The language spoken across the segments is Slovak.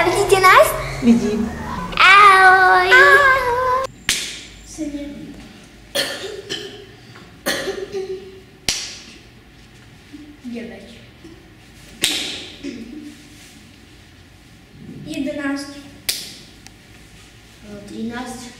А ведите нас? Веди. Ау. Единадцать. Тринадцать.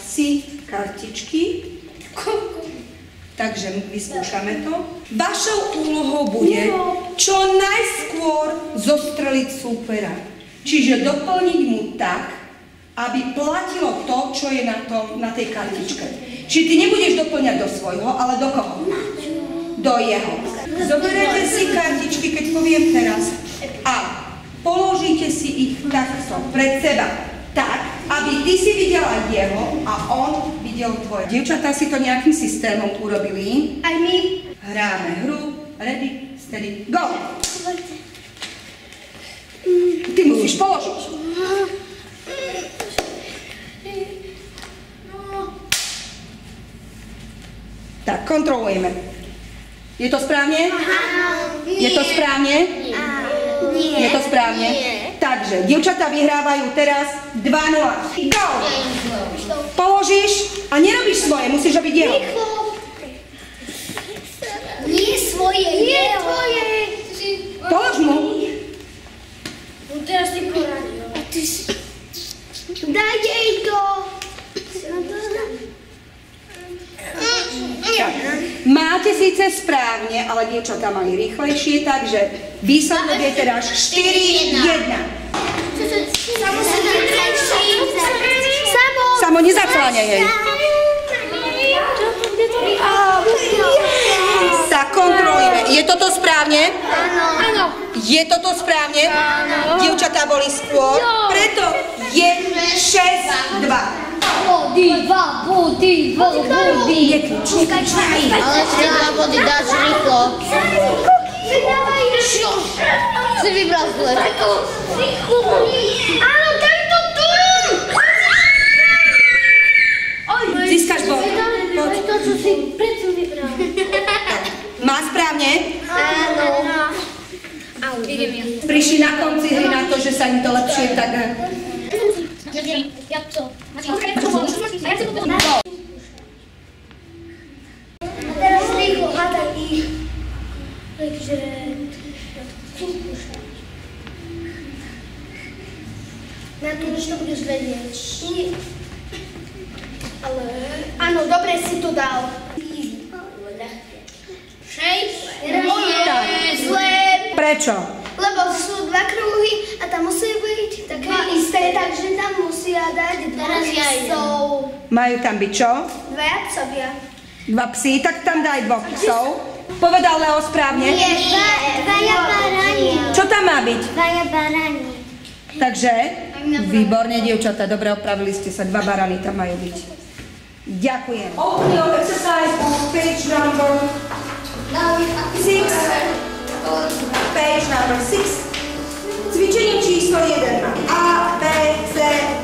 Si kartičky. Takže vyskúšame to. Vašou úlohou bude čo najskôr zostreliť súpera. Čiže doplniť mu tak, aby platilo to, čo je na, tom, na tej kartičke. Čiže ty nebudeš doplňať do svojho, ale do koho? Do jeho. Zoberete si kartičky, keď poviem teraz. A položíte si ich takto pred seba. Tak, aby ty si videla jeho a on videl tvoje. Dievčatá si to nejakým systémom urobili. Aj my. Hráme hru. Ready, steady, go! Ty musíš položiť. Tak, kontrolujeme. Je to správne? Je to správne? Nie. Je to správne? Takže, dievčatá vyhrávajú teraz 2-0. Go! Položíš a nerobíš svoje, musíš robiť jeho. Nie svoje, nie tvoje. Polož mu. No teraz ty poradil. A ty si... Daj jej to. Tak. Máte síce správne, ale dievčatá mali rýchlejšie, takže výsledok je teraz 4-1. Samo sa Samo. Samo nezacláňaj jej. Tak kontrolujeme. Je toto správne? Áno. Je toto správne? Áno. Dievčatá boli skôr, preto je 6-2. Body, dva body, dva body. Ale si dva body dáš rýchlo. Si vybral zle. Áno, daj to tu. Získaš bod. Poď. To, čo si predtým vybral. Má správne? Áno. Prišli na konci hry na to, že sa im to lepšie tak... Jak to? A teraz rýchlo hádaj. Na to už to budeš vedieť. Ale... Áno, dobre si to dal. Šejp. Zle. Prečo? Lebo sú dva kruhy a tam musí byť také isté, takže tam musia dať dva ja psov. Majú tam byť čo? Dvaja psovia. Dva psy, tak tam daj dvoch psov. Povedal Leo správne? dvaja barani. Čo tam má byť? Dvaja barani. Takže, výborne, dievčatá, dobre opravili ste sa, dva barany tam majú byť. Ďakujem. Open your exercise book, page number six. Page number six. Cvičenie číslo 1 má A, B, C, D,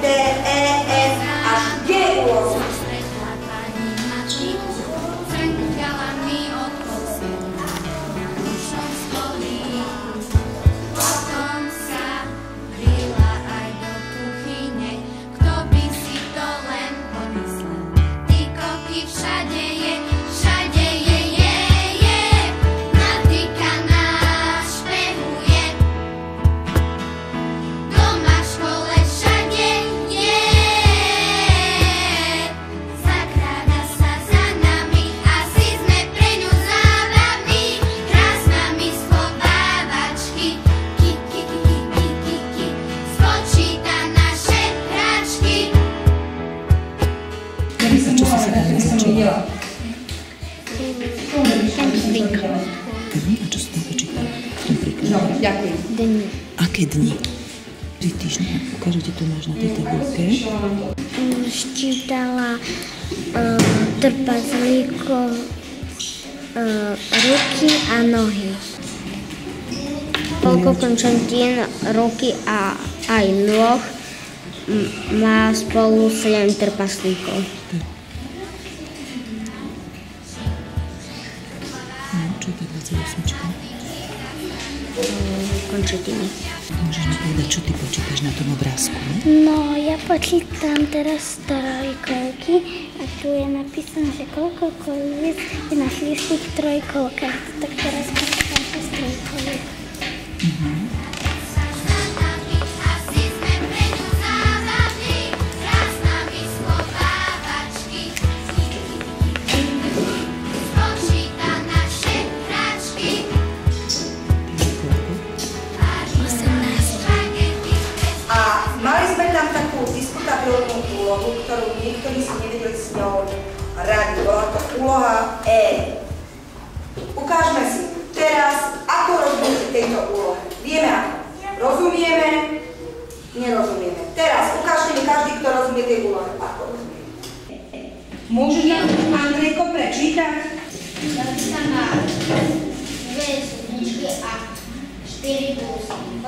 Ďakujem. Aké dni? Tri týždne. Ukážete to máš na tej tabulke. Ščítala uh, trpazlíko uh, ruky a nohy. Spolku končatín ruky a aj nôh má spolu 7 trpaslíkov. No, čo je tá 28? Končatiny. Môžeš mi povedať, čo ty počítaš na tom obrázku? ne? No, ja počítam teraz trojkolky a tu je napísané, že koľko kolies je na šiestich trojkolkách. Tak teraz počítam šesť trojkoliek. Niektorí si nevedeli s ňou radi. Bola to úloha E. Ukážme si teraz, ako rozumieť tejto úlohe. Vieme ako. Rozumieme, nerozumieme. Teraz ukážte mi každý, kto rozumie tej úlohe. Ako rozumie. Môžeš nám Andrejko prečítať? Sa má dve suničky a štyri búsky.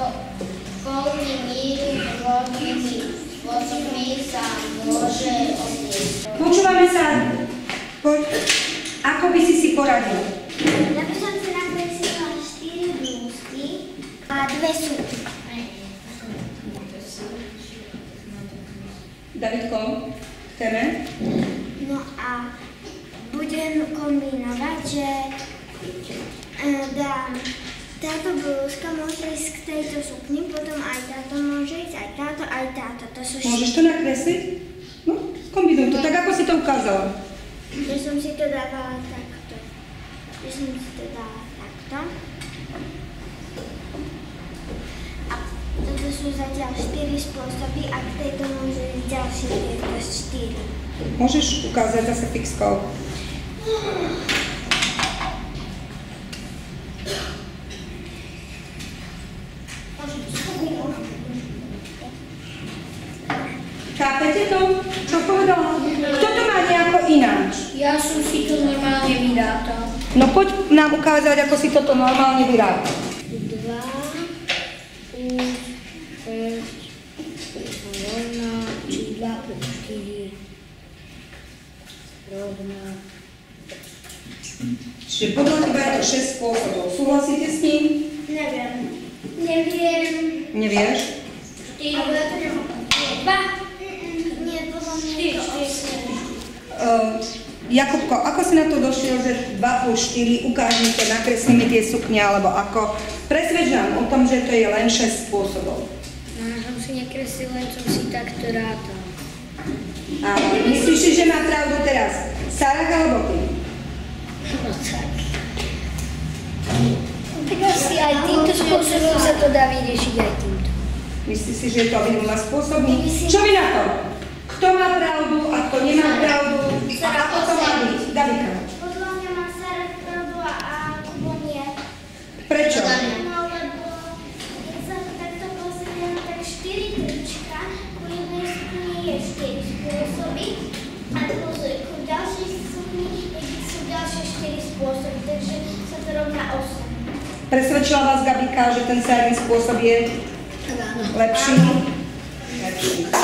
Polnými rôznymi spôsobmi sa môže. Počúvame sa. Poď. Ako by si si poradil? Ja by som si nakreslila štyri blúzky a dve sukny. Davidko, chceme? No a budem kombinovať, že e, dám táto blúzka môže ísť k tejto sukni, potom aj táto môže ísť, aj táto, aj táto. To sú Môžeš to nakresliť? No, kombinuj to, tak ako si to ukázala. Ja som si to dávala takto. Ja som si to dala takto. A toto sú zatiaľ 4 spôsoby a k tejto môžu ísť ďalšie tieto 4. Môžeš ukázať zase fixkou. Chápete to? Čo povedala? Kto to má nejako ináč? Ja som si to normálne vydátal. No poď nám ukázať, ako si toto normálne vyrába. 2 plus 6 rovná, či 2 plus 4 rovná. Čiže podľa teba je to 6 spôsobov. Súhlasíte s ním? Neviem. Neviem. Nevieš? 2. Nie, podľa mňa je to 8. Uh, Jakubko, ako si na to došiel, že 2 plus 4, ukáž mi to, nakresli mi tie sukne, alebo ako? Presvedč nám o tom, že to je len 6 spôsobov. No, som si nekreslil, len som si takto rátal. A myslíš si, že má pravdu teraz Sarah alebo ty? Tak asi aj týmto spôsobom sa to dá vyriešiť aj týmto. Myslíš si, že je to obidvoma spôsobmi? Čo vy na to? Kto má pravdu a kto nemá pravdu? A ako to má byť? Gabika. Podľa mňa má Sara pravdu a Kubo nie. Prečo? No lebo keď sa takto pozrieme, tak 4 trička, ku jednej sukni je 4 spôsoby a ku, ku ďalšej sukni sú ďalšie 4 spôsoby, takže sa to rovná 8. Presvedčila vás Gabika, že ten Sarin spôsob je lepší? Lepší.